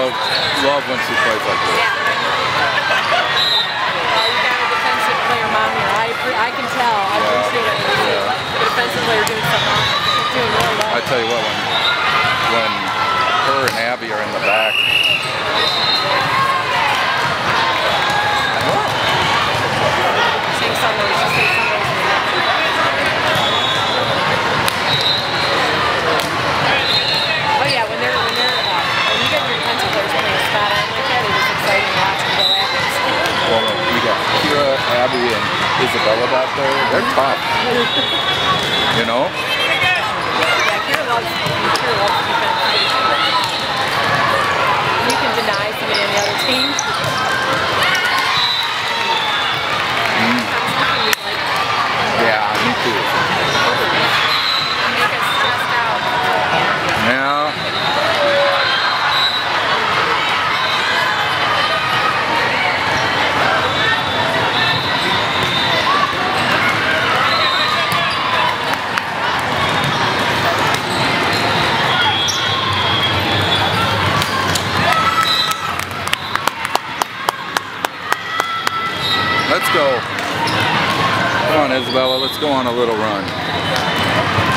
Love love when she plays like this. Yeah. Well, you got a defensive player mom here. I, I can tell. I Yeah. appreciate it. see The defensive player doing something. Doing really well. I tell you what, when when her and Abby are in the back, Saying something. She's saying something. Oh yeah, when they're when they're uh, when you get your defensive players playing spot on like that, it is exciting to watch them go at it. well, you got Kira, Abby, Isabella back there. They're tough. You know? You can deny somebody on the other team. Let's go. Come on, Isabella. Let's go on a little run.